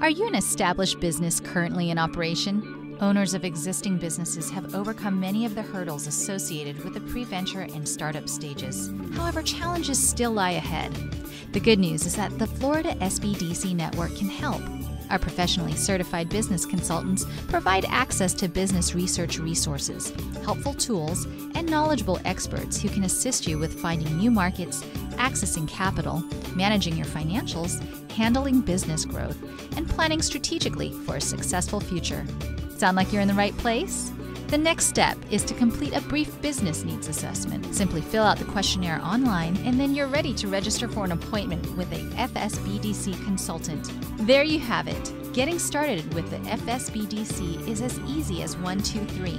Are you an established business currently in operation? Owners of existing businesses have overcome many of the hurdles associated with the pre venture and startup stages. However, challenges still lie ahead. The good news is that the Florida SBDC network can help. Our professionally certified business consultants provide access to business research resources, helpful tools, and knowledgeable experts who can assist you with finding new markets, accessing capital, managing your financials, handling business growth, and planning strategically for a successful future. Sound like you're in the right place? The next step is to complete a brief business needs assessment. Simply fill out the questionnaire online and then you're ready to register for an appointment with a FSBDC consultant. There you have it. Getting started with the FSBDC is as easy as one, two, three.